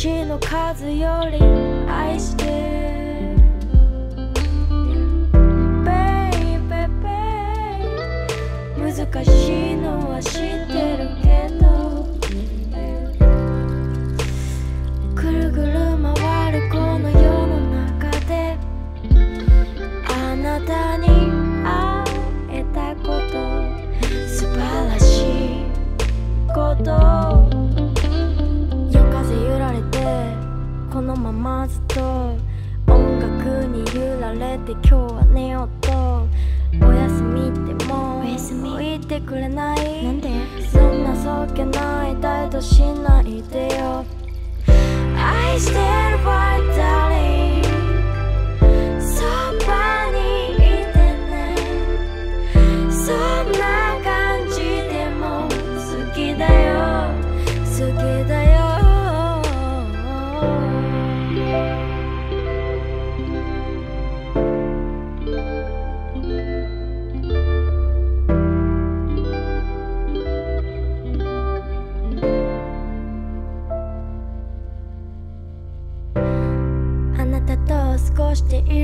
星の数より愛してるままずっと音楽に揺られて今日は寝ようと。おやすみってもう言ってくれない。なんで？そんなそっけない態度しないでよ。愛してる Boy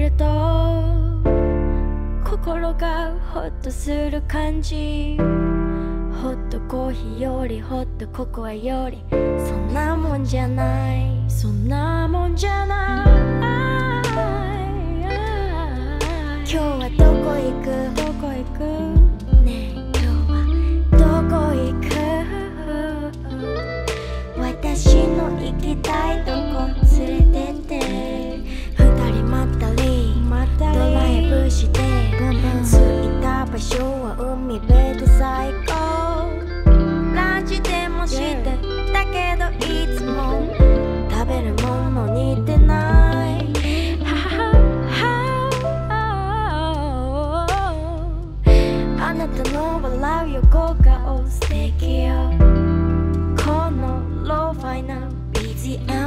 ると心がホッとする感じ。ホットコーヒーよりホットココアより。そんなもんじゃない。そんなもんじゃない。笑う横顔素敵よこのローファイな BGM